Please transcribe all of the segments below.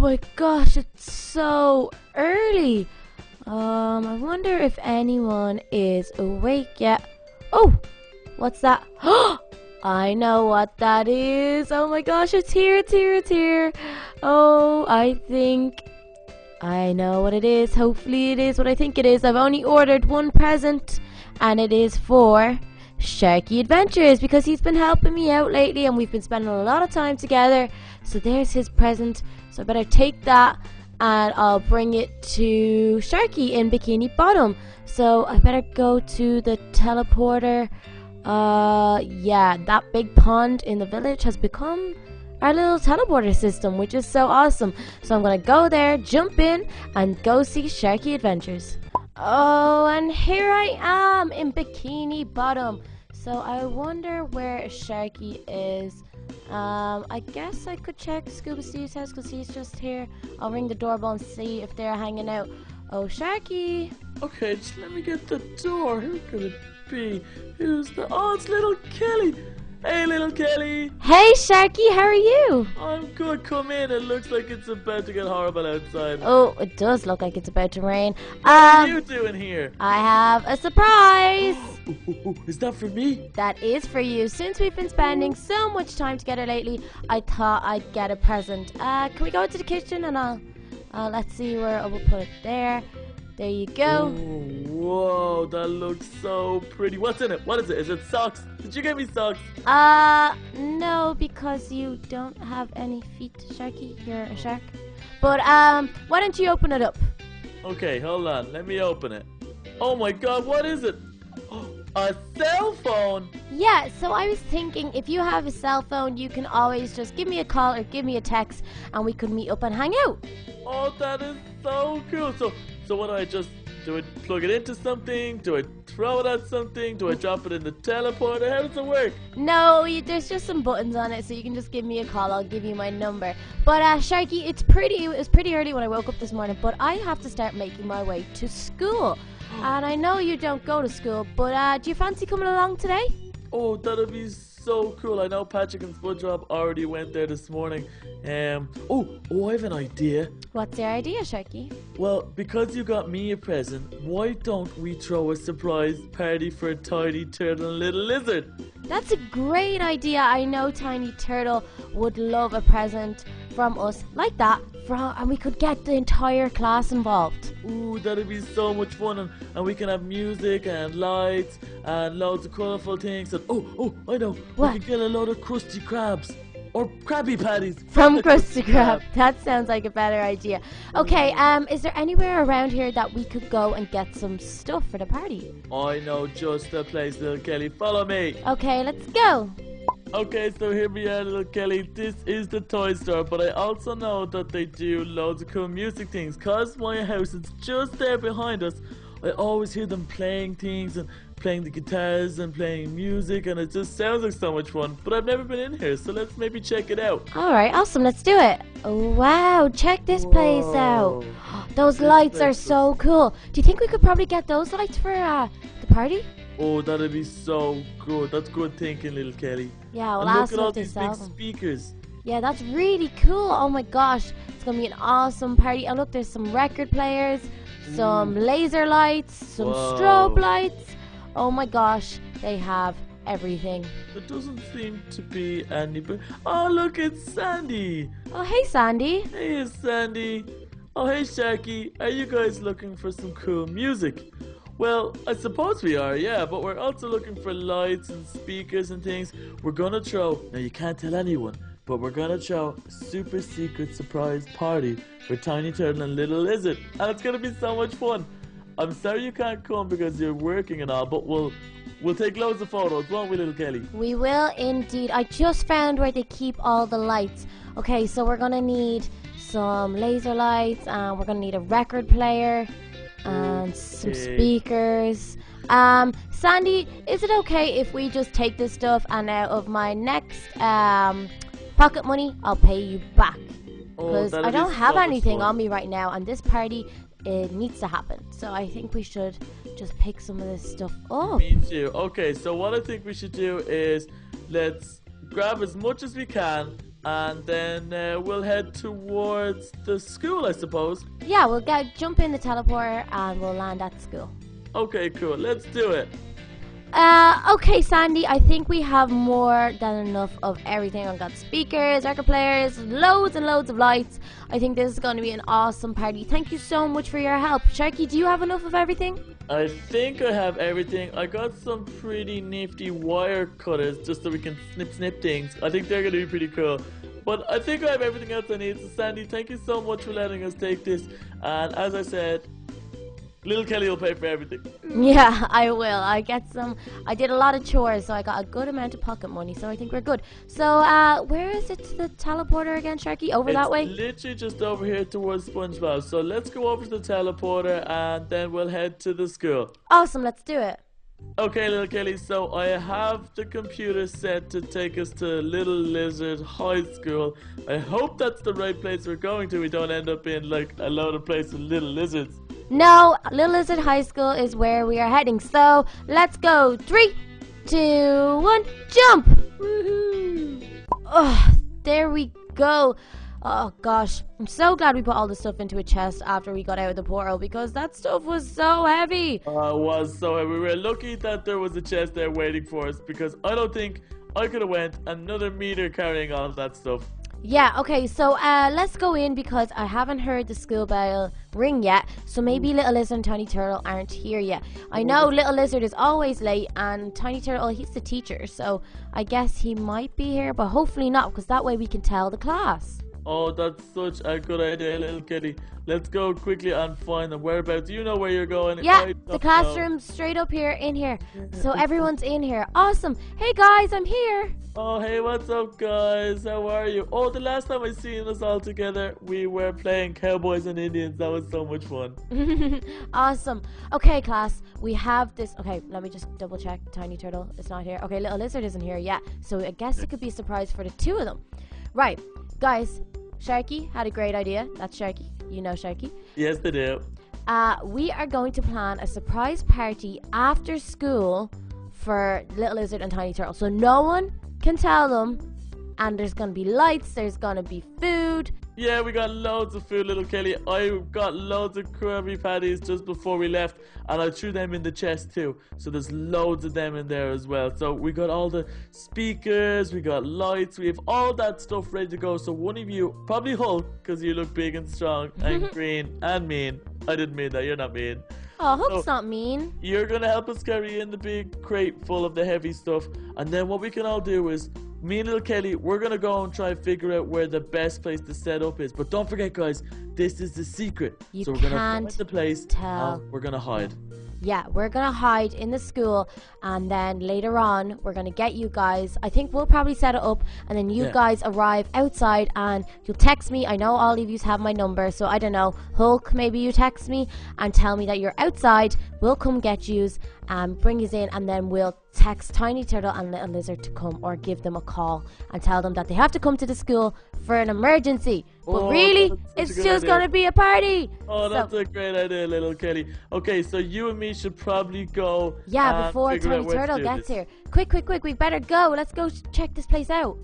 my gosh, it's so early. Um, I wonder if anyone is awake yet. Oh, what's that? I know what that is. Oh my gosh, it's here, it's here, it's here. Oh, I think I know what it is. Hopefully, it is what I think it is. I've only ordered one present, and it is for Sharky Adventures because he's been helping me out lately, and we've been spending a lot of time together. So, there's his present. So, I better take that and I'll bring it to Sharky in Bikini Bottom. So, I better go to the teleporter. Uh, yeah, that big pond in the village has become our little teleporter system, which is so awesome. So I'm gonna go there, jump in, and go see Sharky Adventures. Oh, and here I am in Bikini Bottom. So I wonder where Sharky is. Um, I guess I could check Scuba Steve's house because he's just here. I'll ring the doorbell and see if they're hanging out. Oh, Sharky! Okay, just let me get the door. Who could it be? Who's the? Oh, it's little Kelly. Hey, little Kelly. Hey, Sharky, how are you? I'm good. Come in. It looks like it's about to get horrible outside. Oh, it does look like it's about to rain. What are Um, you doing here? I have a surprise. Is that for me? That is for you. Since we've been spending so much time together lately, I thought I'd get a present. Uh, can we go into the kitchen and I'll, uh, let's see where I will put it there. There you go. whoa, that looks so pretty. What's in it? What is it? Is it socks? Did you get me socks? Uh, no, because you don't have any feet, Sharky. You're a shark. But um, why don't you open it up? Okay, hold on. Let me open it. Oh my god, what is it? A cell phone? Yeah, so I was thinking if you have a cell phone, you can always just give me a call or give me a text and we could meet up and hang out. Oh, that is so cool. So, so what do I just do? I plug it into something? Do I throw it at something? Do I drop it in the teleporter? How does it work? No, you, there's just some buttons on it, so you can just give me a call. I'll give you my number. But uh, Sharky, it's pretty. It was pretty early when I woke up this morning, but I have to start making my way to school. And I know you don't go to school, but uh, do you fancy coming along today? Oh, that'd be so cool. I know Patrick and SpongeBob already went there this morning. Um. Oh, oh, I have an idea. What's your idea, Sharky? Well, because you got me a present, why don't we throw a surprise party for Tiny Turtle and Little Lizard? That's a great idea. I know Tiny Turtle would love a present from us like that, from, and we could get the entire class involved. Ooh, that'd be so much fun, and, and we can have music and lights and loads of colourful things. And oh, oh, I know, What? we could get a load of crusty crabs or Krabby Patties From Krusty Krab. That sounds like a better idea. Okay, um, is there anywhere around here that we could go and get some stuff for the party? I know just the place, little Kelly. Follow me. Okay, let's go. Okay, so here we are, little Kelly. This is the toy store, but I also know that they do loads of cool music things. Cause my house is just there behind us. I always hear them playing things and playing the guitars and playing music, and it just sounds like so much fun. But I've never been in here, so let's maybe check it out. All right, awesome. Let's do it. Oh, wow, check this place out. Those This lights are so cool. Do you think we could probably get those lights for uh, the party? Oh, that'd be so good. That's good thinking, little Kelly. Yeah, well, and look at all these big speakers. Yeah, that's really cool. Oh my gosh, it's gonna be an awesome party. Oh look, there's some record players, mm. some laser lights, some Whoa. strobe lights. Oh my gosh, they have everything. There doesn't seem to be any. But oh, look, it's Sandy. Oh hey Sandy. Hey, it's Sandy. Oh, hey, Sharky. Are you guys looking for some cool music? Well, I suppose we are, yeah, but we're also looking for lights and speakers and things. We're gonna throw, now you can't tell anyone, but we're gonna throw a super secret surprise party for Tiny Turtle and Little Lizard, and it's gonna be so much fun. I'm sorry you can't come because you're working and all, but we'll we'll take loads of photos, won't we, little Kelly? We will indeed. I just found where they keep all the lights. Okay, so we're gonna need some laser lights, and we're gonna need a record player, and some Okay. speakers. Um, Sandy, is it okay if we just take this stuff and out of my next um pocket money, I'll pay you back? Oh, Because that'll I don't have anything fun. on me right now, and this party it needs to happen. So I think we should just pick some of this stuff up. Me too. Okay, so what I think we should do is let's grab as much as we can, and then uh, we'll head towards the school, I suppose. Yeah, we'll get jump in the teleporter and we'll land at the school. Okay, cool. Let's do it. Uh, okay, Sandy, I think we have more than enough of everything. I've got speakers, record players, loads and loads of lights. I think this is going to be an awesome party. Thank you so much for your help. Sharky, do you have enough of everything? I think I have everything. I got some pretty nifty wire cutters just so we can snip snip things. I think they're going to be pretty cool. But I think I have everything else I need. So, Sandy, thank you so much for letting us take this. And as I said, Little Kelly will pay for everything. Yeah, I will. I get some. I did a lot of chores, so I got a good amount of pocket money. So I think we're good. So, uh, where is it to the teleporter again, Sharky? Over that It's way? literally just over here towards SpongeBob. So let's go over to the teleporter and then we'll head to the school. Awesome. Let's do it. Okay, little Kelly, so I have the computer set to take us to Little Lizard High School. I hope that's the right place we're going to. We don't end up in like a load of places with little lizards. No, Little Lizard High School is where we are heading. So let's go. Three, two, one, jump! Woohoo! Oh, there we go. Oh gosh, I'm so glad we put all the stuff into a chest after we got out of the portal because that stuff was so heavy. Uh, was so heavy. we were lucky that there was a chest there waiting for us because I don't think I could have went another meter carrying all of that stuff. Yeah, okay, so uh, let's go in because I haven't heard the school bell ring yet. So maybe Little Lizard and Tiny Turtle aren't here yet. I know Little Lizard is always late, and Tiny Turtle, he's the teacher, so I guess he might be here, but hopefully not because that way we can tell the class. Oh, that's such a good idea, little kitty. Let's go quickly and find them. Whereabouts? Do you know where you're going? Yeah, the know. straight up here, in here. So everyone's in here. Awesome. Hey guys, I'm here. Oh, hey, what's up, guys? How are you? Oh, the last time I seen us all together, we were playing Cowboys and Indians. That was so much fun. awesome. Okay, class, we have this. Okay, let me just double check. Tiny Turtle is not here. Okay, Little Lizard isn't here yet. So I guess it could be a surprise for the two of them. Right, guys, Sharky had a great idea. That's Sharky. You know Sharky. Yes, they do. Uh, we are going to plan a surprise party after school for Little Lizard and Tiny Turtle. So no one can tell them. And there's going to be lights, there's going to be food. Yeah, we got loads of food, little Kelly. I got loads of Krabby Patties just before we left, and I threw them in the chest too. So there's loads of them in there as well. So we got all the speakers, we got lights, we have all that stuff ready to go. So one of you, probably Hulk, because you look big and strong and green and mean. I didn't mean that. You're not mean. Oh, Hulk's Oh. not mean. You're gonna help us carry in the big crate full of the heavy stuff, and then what we can all do is me and little Kelly, we're gonna go and try and figure out where the best place to set up is. But don't forget, guys, this is the secret. You so we're gonna find the place. tell. and we're gonna hide. Yeah, we're gonna hide in the school, and then later on, we're gonna get you guys. I think we'll probably set it up, and then you Yeah. guys arrive outside, and you'll text me. I know all of you have my number, so I don't know. Hulk, maybe you text me and tell me that you're outside. We'll come get yous and um, bring yous in, and then we'll text Tiny Turtle and Little Lizard to come, or give them a call and tell them that they have to come to the school for an emergency. But Oh, really, that's such a it's just idea. gonna be a party. Oh, So- that's a great idea, little Kelly. Okay, so you and me should probably go. Yeah, and before figure out Tiny to Turtle gets this. here. Quick, quick, quick, we better go. Let's go check this place out.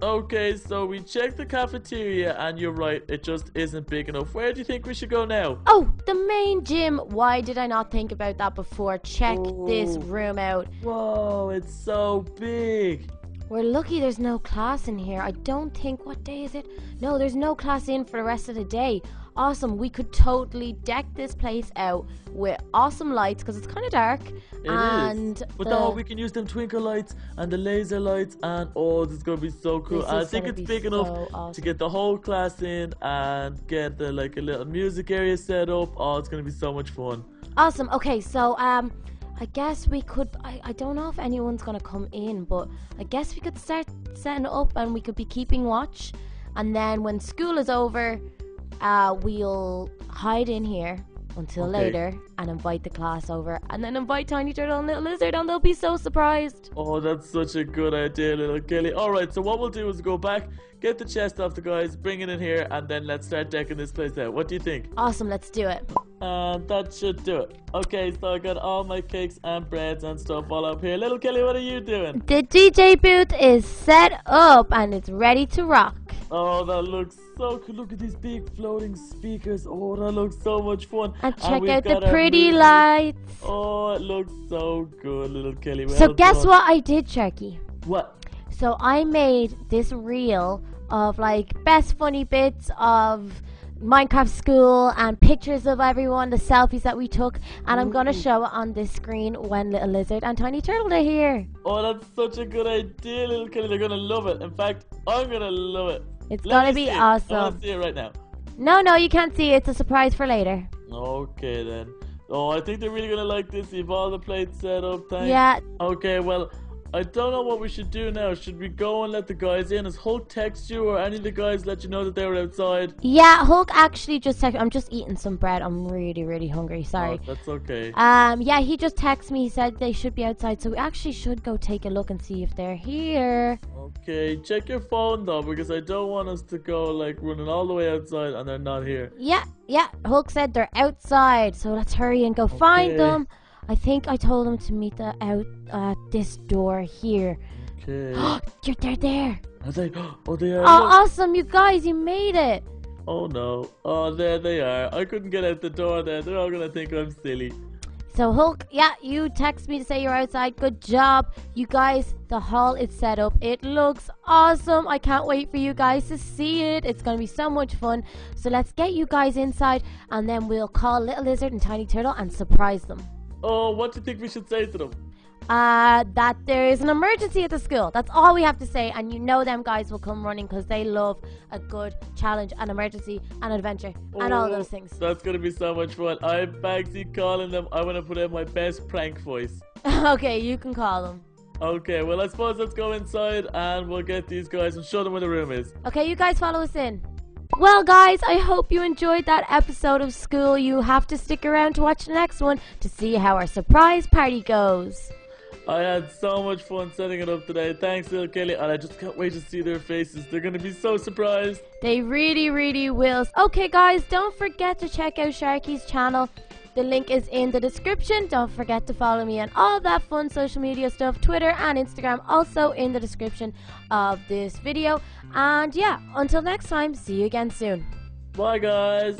Okay, so we checked the cafeteria, and you're right, it just isn't big enough. Where do you think we should go now? Oh, the main gym. Why did I not think about that before? Check this room out. Whoa, it's so big. We're lucky there's no class in here. I don't think. What day is it? No, there's no class in for the rest of the day. Awesome. We could totally deck this place out with awesome lights because it's kind of dark. It is. and But the- no, we can use them twinkle lights and the laser lights, and oh, this is gonna be so cool. I is think it's big so enough to get the whole class in and get the like a little music area set up. Oh, it's gonna be so much fun. Awesome. Okay, so um, I guess we could. I, I don't know if anyone's gonna come in, but I guess we could start setting it up, and we could be keeping watch. And then when school is over, uh, we'll hide in here until Okay. later and invite the class over, and then invite Tiny Turtle and Little Lizard, and they'll be so surprised. Oh, that's such a good idea, little Kelly. All right, so what we'll do is go back, get the chest off the guys, bring it in here, and then let's start decking this place out. What do you think? Awesome. Let's do it. And that should do it. Okay, so I got all my cakes and breads and stuff all up here. Little Kelly, what are you doing? The DJ booth is set up and it's ready to rock. Oh, that looks so cool. Look at these big floating speakers. Oh, that looks so much fun. And check we've out the pretty lights. Oh, it looks so good, little Kelly. Well So guess done. what I did, Sharky? What? So I made this reel of like best funny bits of Minecraft school and pictures of everyone, the selfies that we took, and I'm gonna show it on this screen when Little Lizard and Tiny Turtle are here. Oh, that's such a good idea, little Kelly. They're gonna love it. In fact, I'm gonna love it. It's Let gonna be it. I awesome. wanna see it right now. No, no, you can't see it. It's a surprise for later. Okay then. Oh, I think they're really gonna like this. You've all the plates set up. Thanks. Yeah, Okay, well, I don't know what we should do now. Should we go and let the guys in? Has Hulk text you or any of the guys let you know that they were outside? yeah. Hulk actually just texted. I'm just eating some bread. I'm really, really hungry. Sorry. Oh, that's okay. Um, yeah, he just texted me. He said they should be outside, so we actually should go take a look and see if they're here. Okay, check your phone though, because I don't want us to go like running all the way outside and they're not here. Yeah, yeah. Hulk said they're outside, so let's hurry and go find them. I think I told them to meet the out at this door here. Okay. You're they're there. Are they? Oh, they are. Oh, awesome! You guys, you made it. Oh no. Oh, there they are. I couldn't get out the door there. They're all gonna think I'm silly. So Hulk, yeah, you text me to say you're outside. Good job, you guys. The hall is set up. It looks awesome. I can't wait for you guys to see it. It's gonna be so much fun. So let's get you guys inside, and then we'll call Little Lizard and Tiny Turtle and surprise them. Oh, what do you think we should say to them? Uh, that there is an emergency at the school. That's all we have to say, and you know them guys will come running because they love a good challenge, an emergency, an adventure, and all Oh, those things. That's gonna be so much fun. I'm Bagsy calling them. I wanna put in my best prank voice. okay, you can call them. Okay, well, I suppose let's go inside and we'll get these guys and show them where the room is. Okay, you guys follow us in. Well, guys, I hope you enjoyed that episode of school. You have to stick around to watch the next one to see how our surprise party goes. I had so much fun setting it up today. Thanks, little Kelly, and I just can't wait to see their faces. They're gonna be so surprised. They really, really will. Okay, guys, don't forget to check out Sharky's channel. The link is in the description. Don't forget to follow me on all that fun social media stuff Twitter and Instagram, also in the description of this video. And yeah, until next time, see you again soon. Bye, guys.